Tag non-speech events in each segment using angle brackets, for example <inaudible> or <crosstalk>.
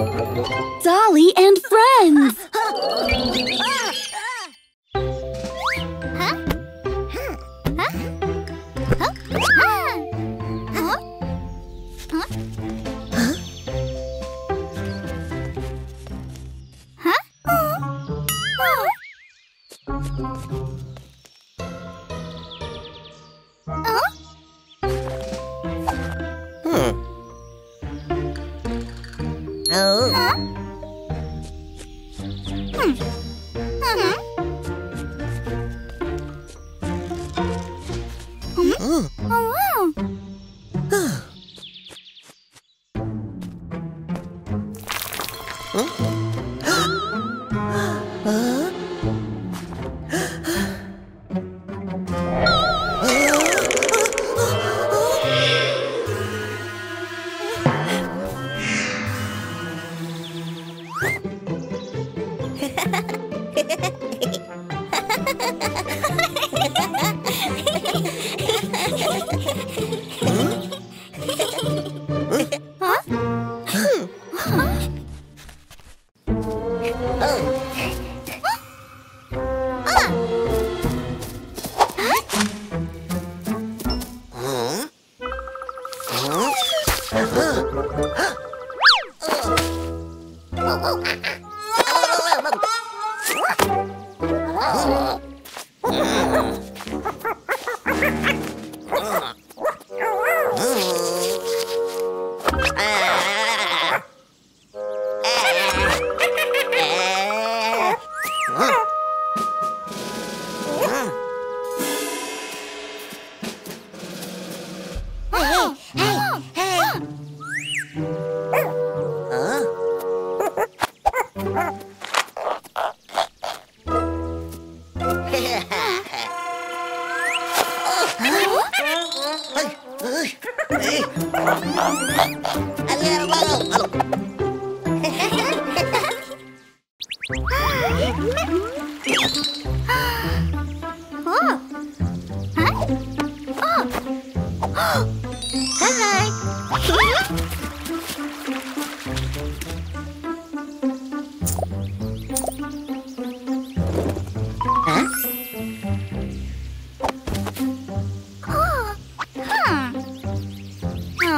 Dolly and friends! <laughs>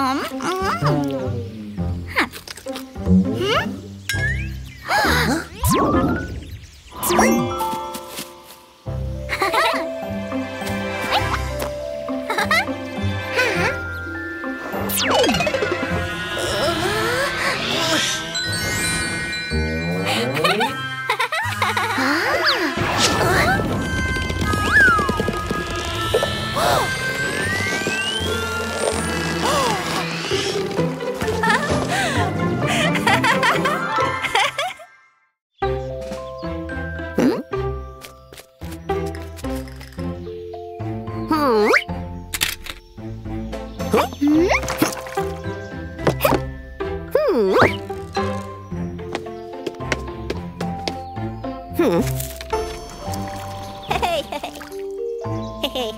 Hey. Hey.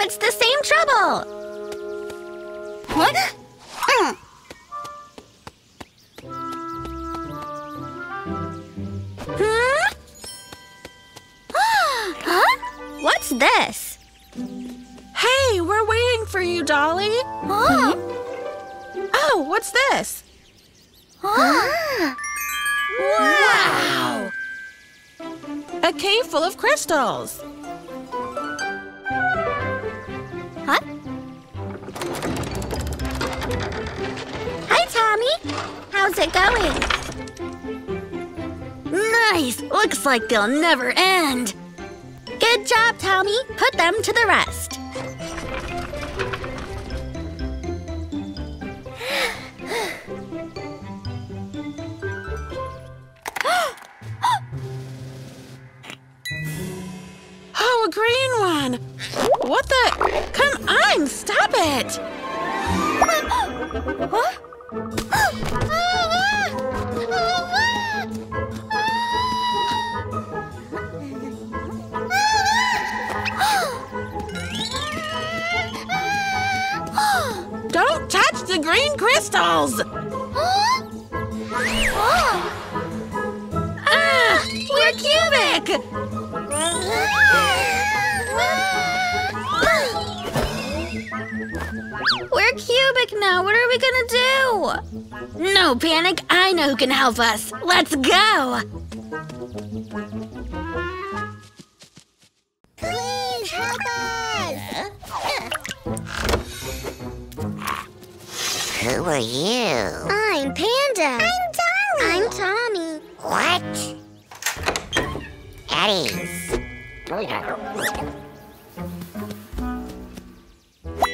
It's the same trouble. What? Hmm. <gasps> Hmm? huh? What's this? Hey, we're waiting for you, Dolly. Huh? Oh, what's this? Huh? <gasps> Wow! A cave full of crystals. How's it going? Nice. Looks like they'll never end. Good job, Tommy. Put them to the rest. <gasps> Oh, a green one. What the? Come on, stop it. <gasps> Don't touch the green crystals. Ah, we're cubic. Cubic now. What are we gonna do? No panic. I know who can help us. Let's go. Please help us. Who are you? I'm Panda. I'm Tommy. I'm Tommy. What? Eddies.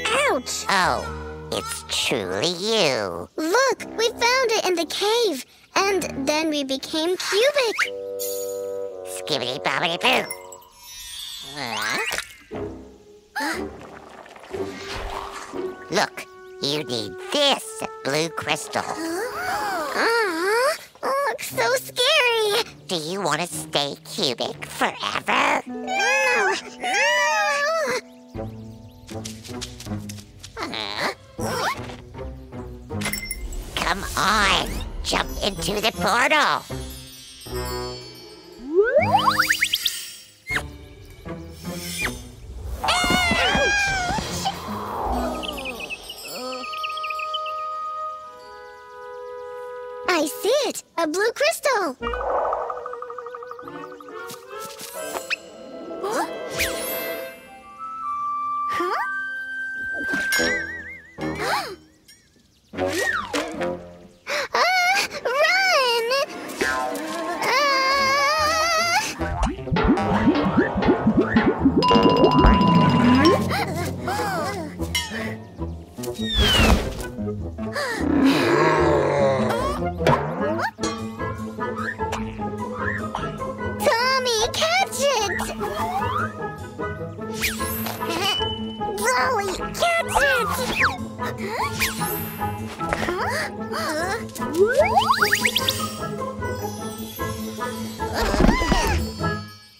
Ouch. Oh, it's truly you. Look, we found it in the cave. And then we became cubic. Skibbity bobbity boo. Huh? Look, you need this blue crystal. <gasps> Oh, Aw, looks so scary. Do you want to stay cubic forever? No, no. Come on, jump into the portal.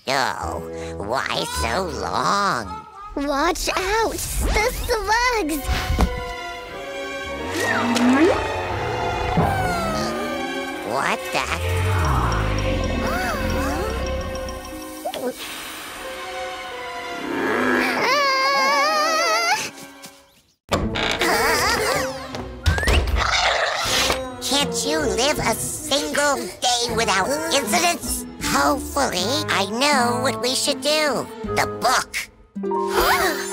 Oh, why so long? Watch out! The slugs! What the? Live a single day without incidents? Hopefully, I know what we should do. The book. <gasps>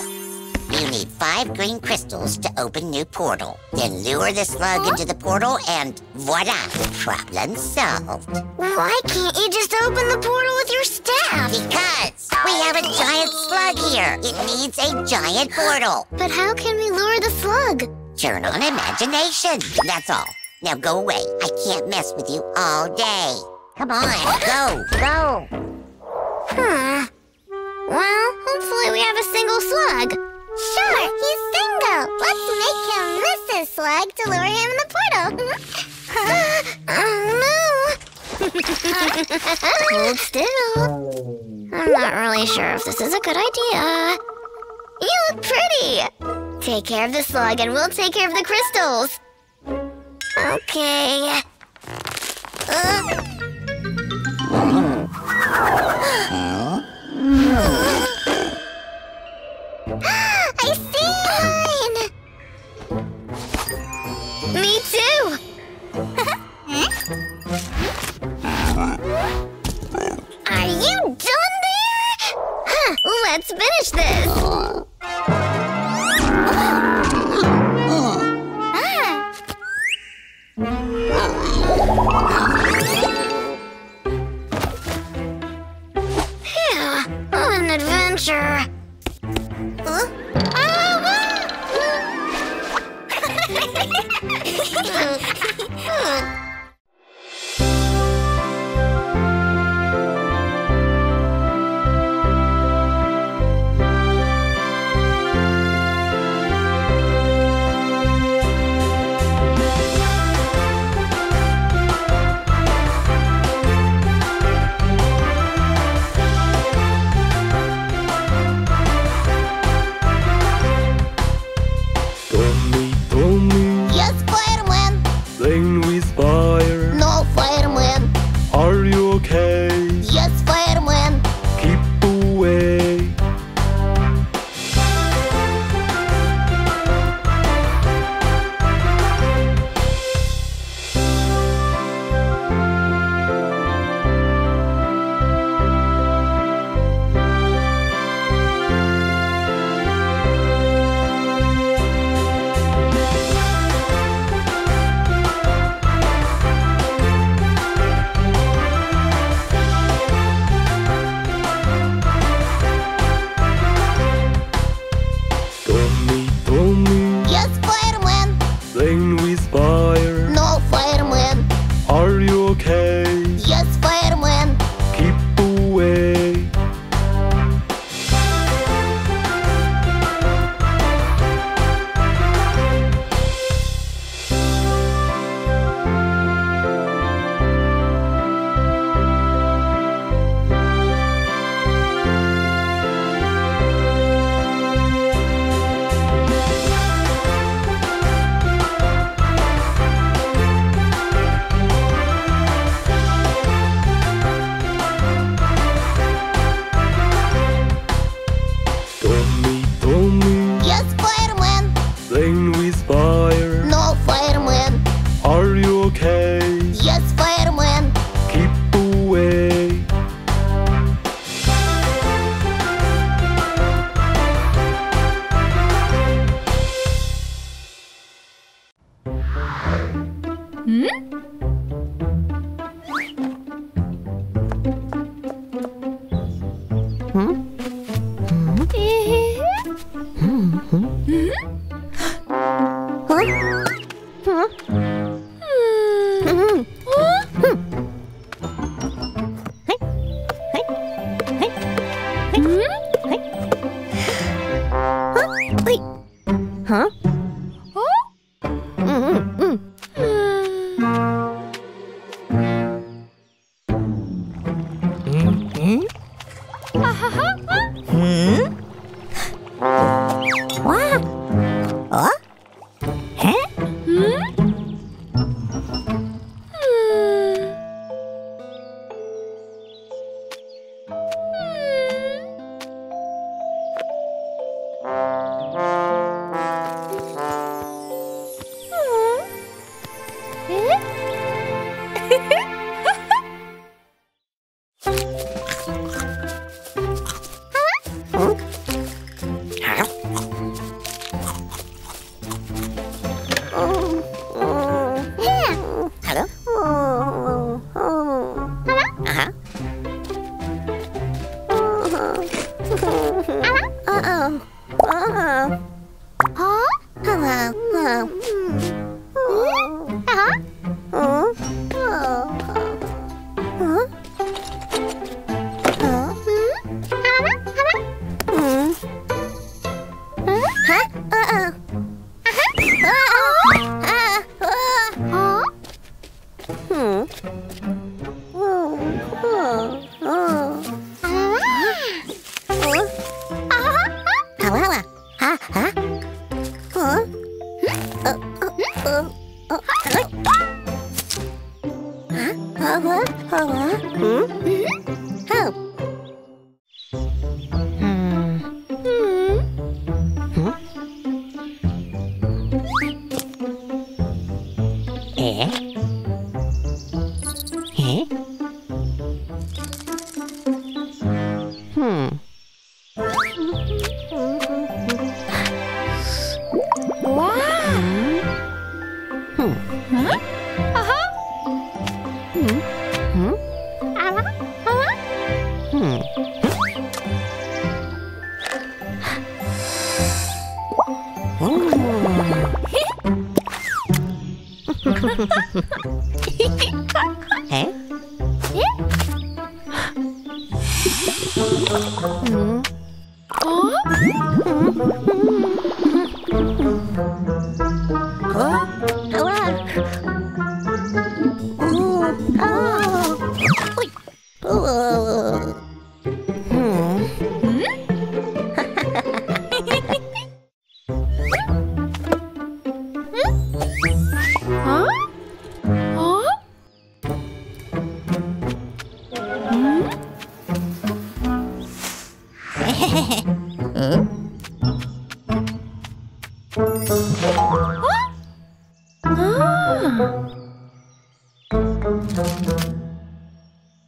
You need five green crystals to open new portal. Then lure the slug into the portal and voila, problem solved. Why can't you just open the portal with your staff? Because we have a giant slug here. It needs a giant portal. But how can we lure the slug? Turn on imagination. That's all. Now go away. I can't mess with you all day. Come on, go, go. Huh. Well, hopefully we have a single slug. Sure, he's single. Let's make him Mrs. slug to lure him in the portal. oh <laughs> no! Hold still. I'm not really sure if this is a good idea. You look pretty. Take care of the slug and we'll take care of the crystals. Okay. Uh, <gasps> <gasps> I see mine! Me too! okay.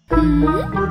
Huh?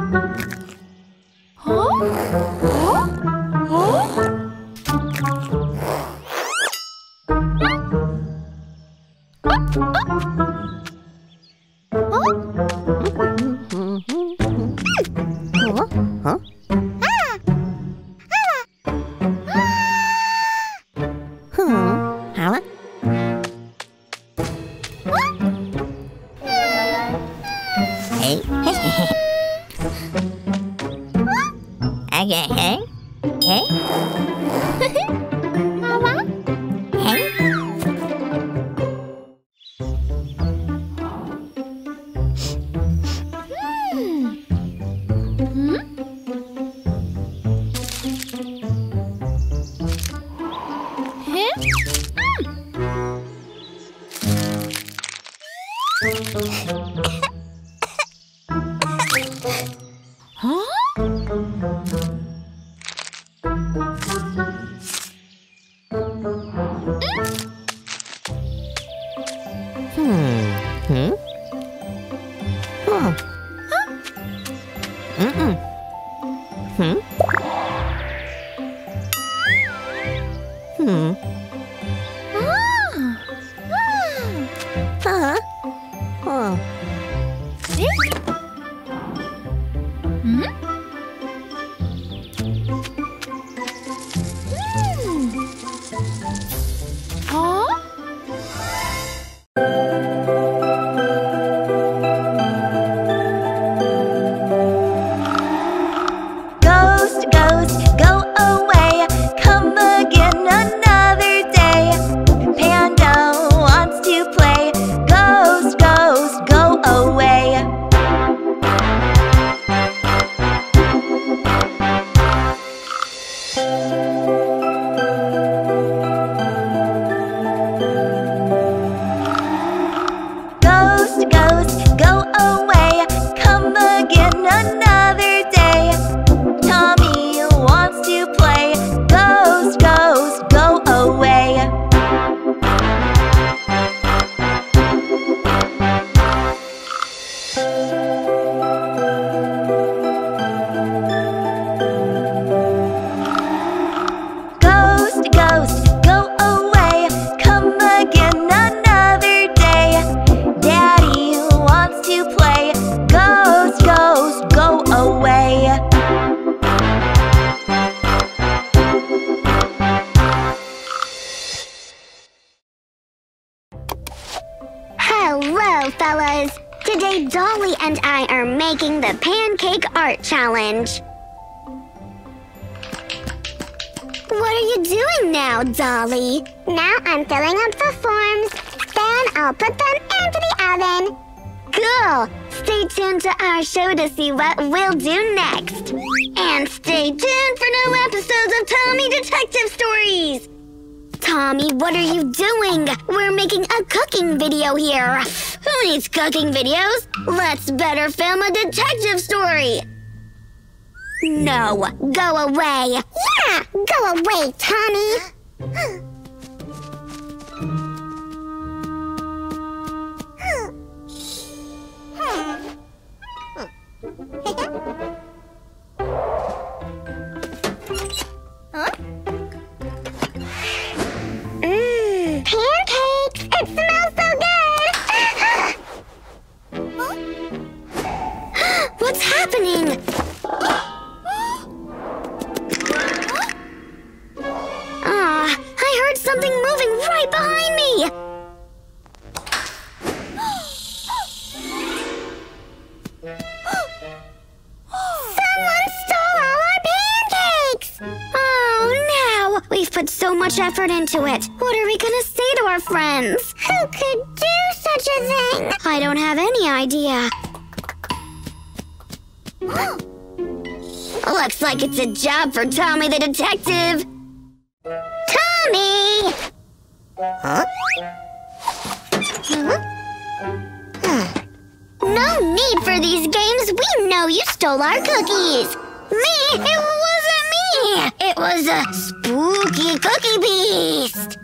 Hmm. Making the Pancake Art Challenge. What are you doing now, Dolly? Now I'm filling up the forms. Then I'll put them into the oven. Cool! Stay tuned to our show to see what we'll do next. And stay tuned for new episodes of Tommy Detective Stories! Tommy, what are you doing? We're making a cooking video here. Who needs cooking videos? Let's better film a detective story. No, go away. Yeah, go away, Tommy. A thing? I don't have any idea. <gasps> Looks like it's a job for Tommy the detective. Tommy! Huh? No need for these games. We know you stole our cookies. Me? It wasn't me. It was a spooky cookie beast.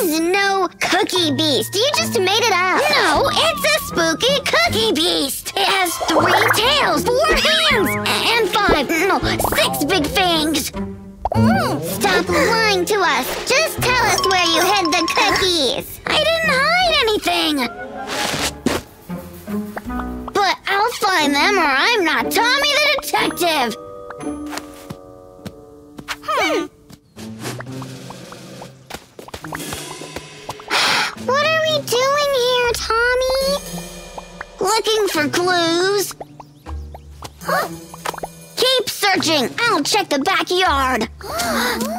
Is no cookie beast. You just made it up. No, it's a spooky cookie beast. It has three tails, four hands, and five, no, six big fangs. Mm, stop lying to us. Just tell us where you hid the cookies. I didn't hide anything. But I'll find them or I'm not Tommy the detective. Looking for clues. Keep searching. I'll check the backyard. <gasps>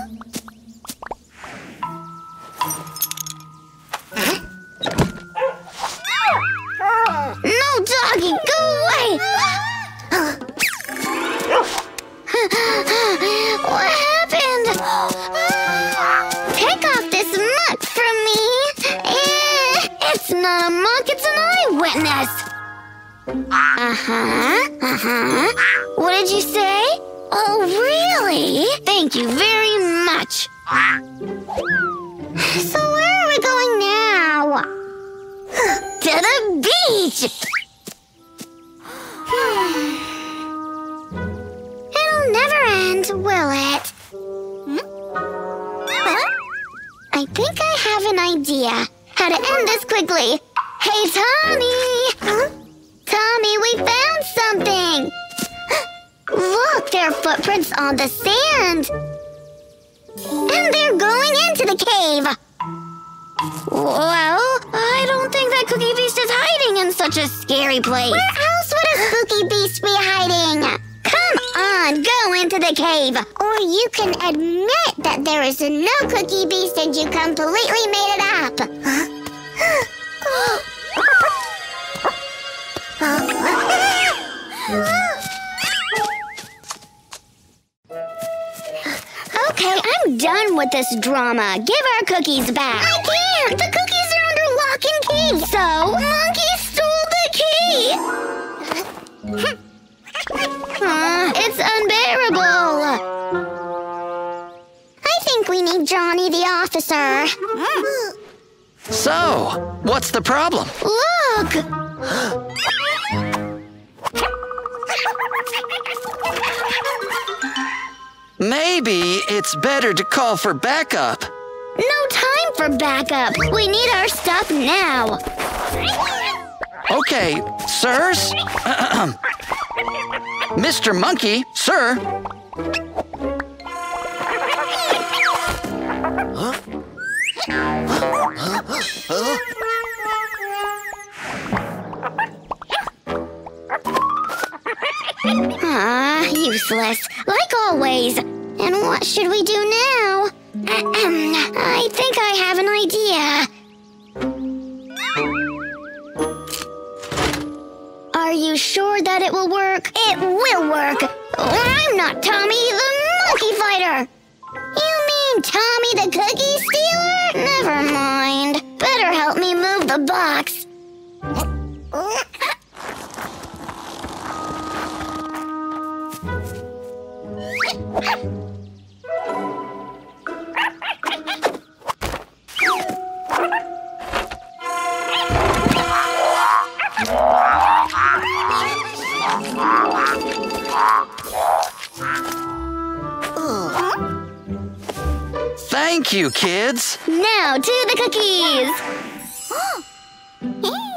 will it? Hmm? Huh? I think I have an idea how to end this quickly. Hey, Tommy! Tommy, we found something! <gasps> Look, there are footprints on the sand! And they're going into the cave! Well, I don't think that Cookie Beast is hiding in such a scary place. Where else would a spooky beast be hiding? On, go into the cave. Or you can admit that there is no Cookie Beast and you completely made it up. Okay, I'm done with this drama. Give our cookies back. I can't. The cookies are under lock and key. So, Monkey stole the key. <laughs> It's unbearable. I think we need Johnny the officer. So, what's the problem? Look. Maybe it's better to call for backup. No time for backup. We need our stuff now. Okay, sirs. <clears throat> Mr. Monkey, sir. Ah, useless, like always. And what should we do now? <clears throat> I think I have an idea. It will work? It will work. I'm not Tommy the Monkey Fighter. You mean Tommy the Cookie Stealer? Never mind. Better help me move the box. <laughs> Thank you, kids. Now to the cookies. <gasps> <gasps>